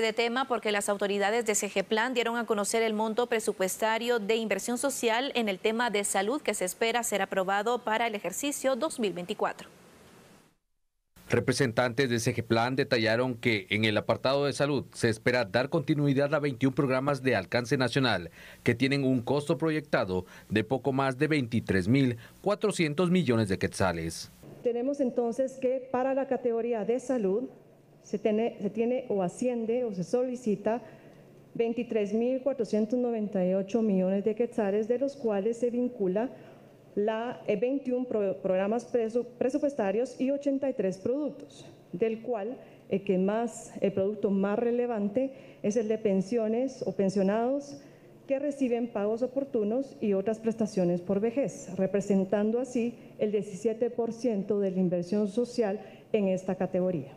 de tema porque las autoridades de CG Plan dieron a conocer el monto presupuestario de inversión social en el tema de salud que se espera ser aprobado para el ejercicio 2024. Representantes de CG Plan detallaron que en el apartado de salud se espera dar continuidad a 21 programas de alcance nacional que tienen un costo proyectado de poco más de 23.400 millones de quetzales. Tenemos entonces que para la categoría de salud se tiene, se tiene o asciende o se solicita 23.498 millones de quetzales, de los cuales se vincula la 21 eh, programas presupuestarios y 83 productos, del cual el, que más, el producto más relevante es el de pensiones o pensionados que reciben pagos oportunos y otras prestaciones por vejez, representando así el 17% de la inversión social en esta categoría.